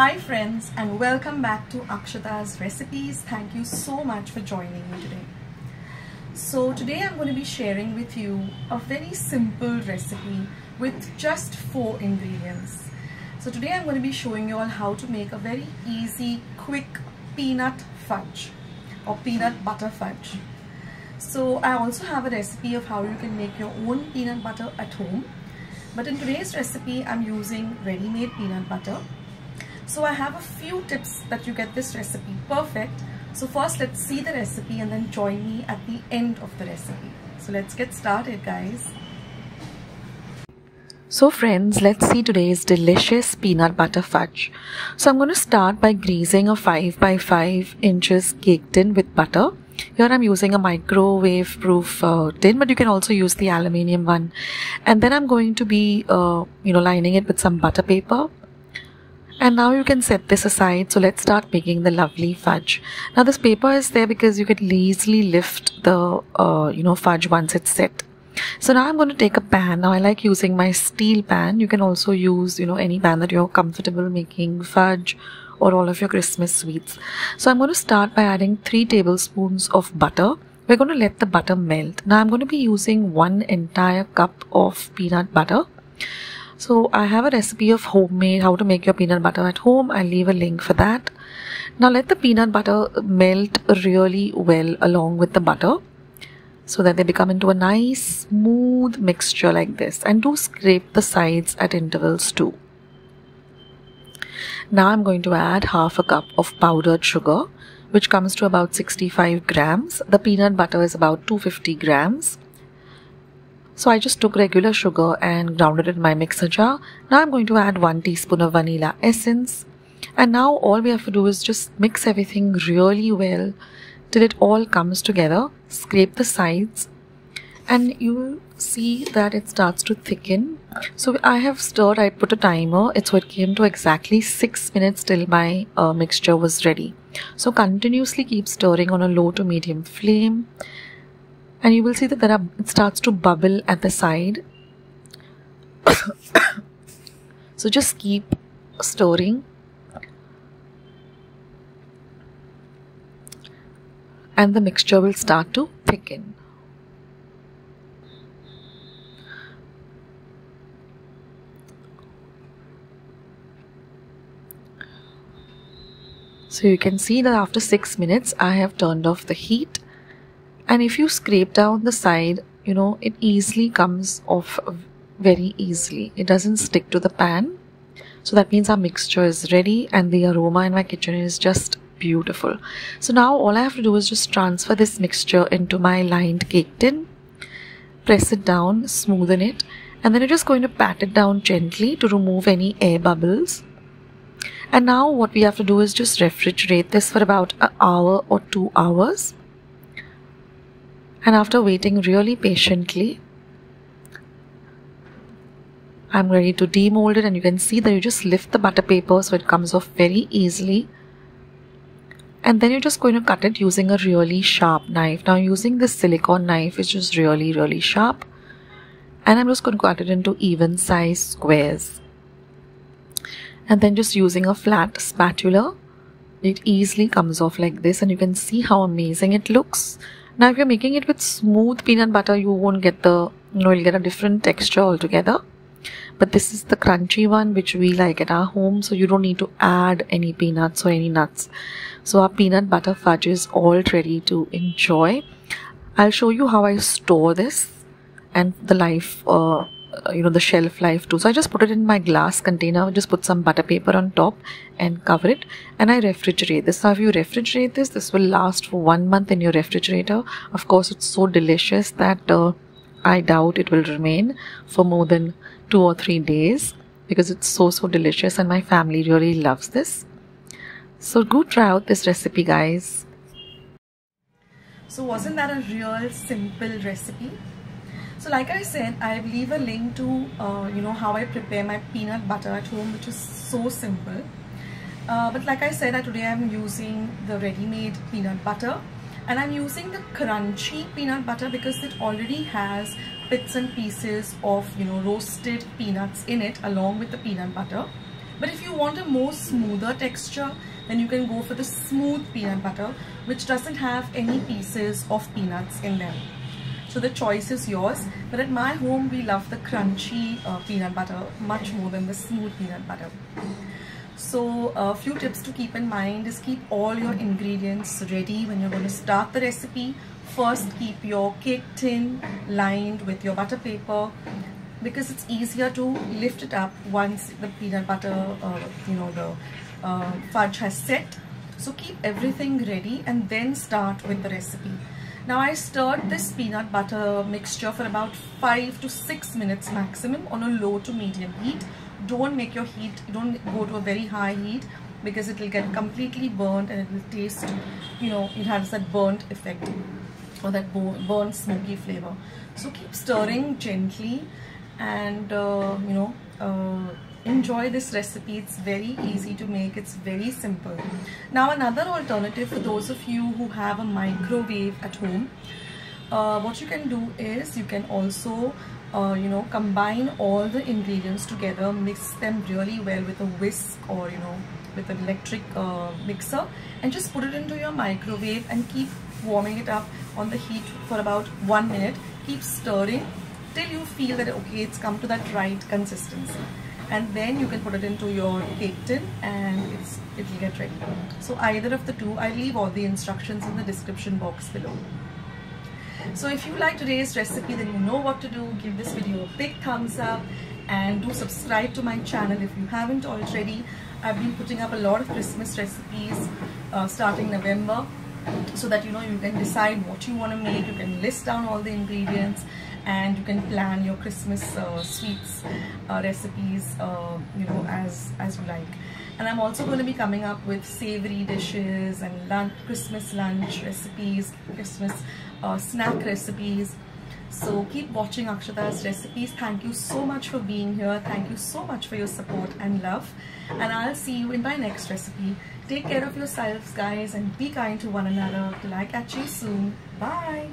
Hi friends and welcome back to Akshata's Recipes. Thank you so much for joining me today. So today I'm going to be sharing with you a very simple recipe with just four ingredients. So today I'm going to be showing you all how to make a very easy, quick peanut fudge or peanut butter fudge. So I also have a recipe of how you can make your own peanut butter at home. But in today's recipe I'm using ready-made peanut butter so I have a few tips that you get this recipe perfect. So first let's see the recipe and then join me at the end of the recipe. So let's get started guys. So friends, let's see today's delicious peanut butter fudge. So I'm going to start by greasing a 5 by 5 inches cake tin with butter. Here I'm using a microwave proof uh, tin, but you can also use the aluminium one. And then I'm going to be, uh, you know, lining it with some butter paper and now you can set this aside so let's start making the lovely fudge. Now this paper is there because you can easily lift the uh, you know fudge once it's set. So now I'm going to take a pan. Now I like using my steel pan. You can also use you know any pan that you're comfortable making fudge or all of your Christmas sweets. So I'm going to start by adding 3 tablespoons of butter. We're going to let the butter melt. Now I'm going to be using one entire cup of peanut butter so I have a recipe of homemade how to make your peanut butter at home. I'll leave a link for that. Now let the peanut butter melt really well along with the butter so that they become into a nice smooth mixture like this and do scrape the sides at intervals too. Now I'm going to add half a cup of powdered sugar which comes to about 65 grams. The peanut butter is about 250 grams. So I just took regular sugar and grounded it in my mixer jar. Now I'm going to add 1 teaspoon of vanilla essence. And now all we have to do is just mix everything really well till it all comes together. Scrape the sides and you will see that it starts to thicken. So I have stirred, I put a timer. It's what came to exactly 6 minutes till my uh, mixture was ready. So continuously keep stirring on a low to medium flame and you will see that there are it starts to bubble at the side. So just keep stirring and the mixture will start to thicken. So you can see that after 6 minutes I have turned off the heat and if you scrape down the side you know it easily comes off very easily. It doesn't stick to the pan. So that means our mixture is ready and the aroma in my kitchen is just beautiful. So now all I have to do is just transfer this mixture into my lined cake tin press it down smoothen it and then you're just going to pat it down gently to remove any air bubbles. And now what we have to do is just refrigerate this for about an hour or two hours and after waiting really patiently, I'm ready to demold it and you can see that you just lift the butter paper so it comes off very easily. And then you're just going to cut it using a really sharp knife. Now using this silicone knife which is really really sharp. And I'm just going to cut it into even size squares. And then just using a flat spatula, it easily comes off like this and you can see how amazing it looks. Now if you're making it with smooth peanut butter, you won't get the, you know, you'll get a different texture altogether. But this is the crunchy one which we like at our home. So you don't need to add any peanuts or any nuts. So our peanut butter fudge is all ready to enjoy. I'll show you how I store this and the life uh, uh, you know the shelf life too. So i just put it in my glass container just put some butter paper on top and cover it and i refrigerate this. Now if you refrigerate this this will last for one month in your refrigerator. Of course it's so delicious that uh, i doubt it will remain for more than two or three days because it's so so delicious and my family really loves this. So go try out this recipe guys. So wasn't that a real simple recipe so like I said, I leave a link to, uh, you know, how I prepare my peanut butter at home, which is so simple. Uh, but like I said, I, today I'm using the ready-made peanut butter and I'm using the crunchy peanut butter because it already has bits and pieces of, you know, roasted peanuts in it along with the peanut butter. but if you want a more smoother texture then you can go for the smooth peanut butter which doesn't have any pieces of peanuts in them so the choice is yours. But at my home we love the crunchy uh, peanut butter much more than the smooth peanut butter. So a few tips to keep in mind is keep all your ingredients ready when you're going to start the recipe. First keep your cake tin lined with your butter paper because it's easier to lift it up once the peanut butter uh, you know the uh, fudge has set. So keep everything ready and then start with the recipe now I stirred this peanut butter mixture for about 5 to 6 minutes maximum on a low to medium heat. Don't make your heat don't go to a very high heat because it will get completely burnt and it will taste you know it has that burnt effect or that burnt smoky flavor. So keep stirring gently and uh, you know uh, enjoy this recipe. It's very easy to make. It's very simple. Now another alternative for those of you who have a microwave at home uh, what you can do is you can also uh, you know combine all the ingredients together mix them really well with a whisk or you know with an electric uh, mixer and just put it into your microwave and keep warming it up on the heat for about one minute. Keep stirring till you feel that okay it's come to that right consistency and then you can put it into your cake tin and it's it will get ready. So either of the two i leave all the instructions in the description box below. So if you like today's recipe then you know what to do. Give this video a big thumbs up and do subscribe to my channel if you haven't already. I've been putting up a lot of Christmas recipes uh, starting November so that you know you can decide what you want to make. You can list down all the ingredients and you can plan your Christmas uh, sweets uh, recipes uh, you know as as you like. And I'm also going to be coming up with savory dishes and lunch, Christmas lunch recipes Christmas uh, snack recipes. So keep watching Akshata's recipes. Thank you so much for being here. Thank you so much for your support and love. And I'll see you in my next recipe. Take care of yourselves guys and be kind to one another. Till I catch you soon. Bye